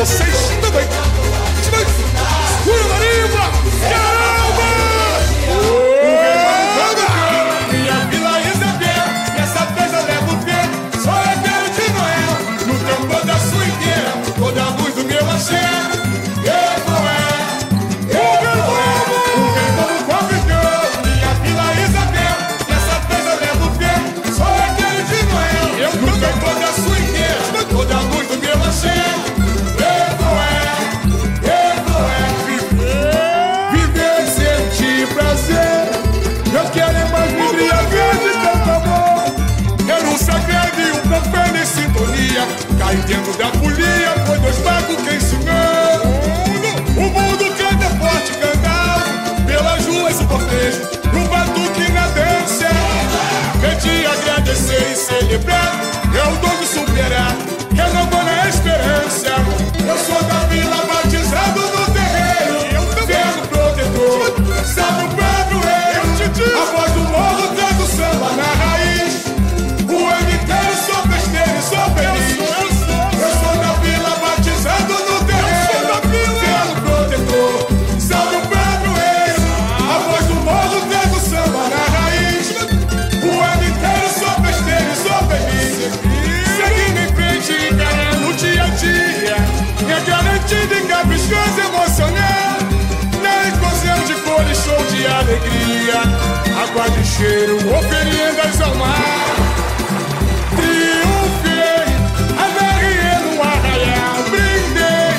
Vocês Mas dentro da alegria, água de cheiro, oferendas ao mar. Triunfei, agarrei no arraial, brindei,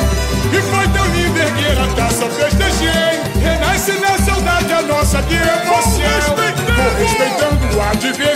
e foi tão lindo erguer a taça, festejei. Renasce na saudade a nossa devoção, vou respeitando de diversidade.